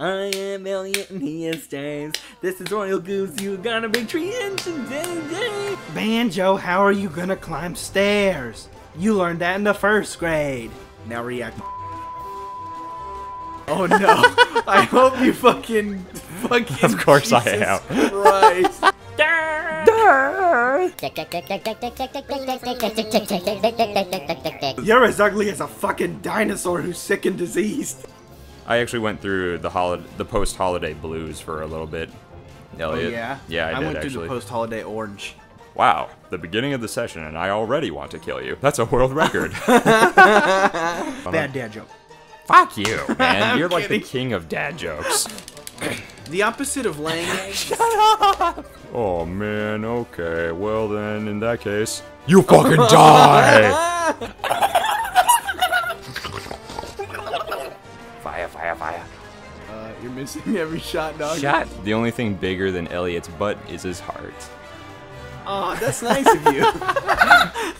I am Elliot and he is James. This is Royal Goobs. You got a big tree and today. Banjo, how are you gonna climb stairs? You learned that in the first grade. Now react. Oh no! I hope you fucking, fucking. Of course I am. Christ. You're as ugly as a fucking dinosaur who's sick and diseased. I actually went through the holiday, the post-holiday blues for a little bit. Oh, Elliot. Oh yeah. Yeah, I, did went actually. through the post-holiday orange. wow, the beginning of the session, and I already want to kill you. That's a world record. Bad dad joke. Fuck you, man. You're like the king of dad jokes. The opposite of laying eggs. Shut up! Oh man. Okay. Well then, in that case, you fucking die. Fire, fire, fire. Uh, you're missing every shot, dog. Shot. The only thing bigger than Elliot's butt is his heart. Aw, that's nice of you.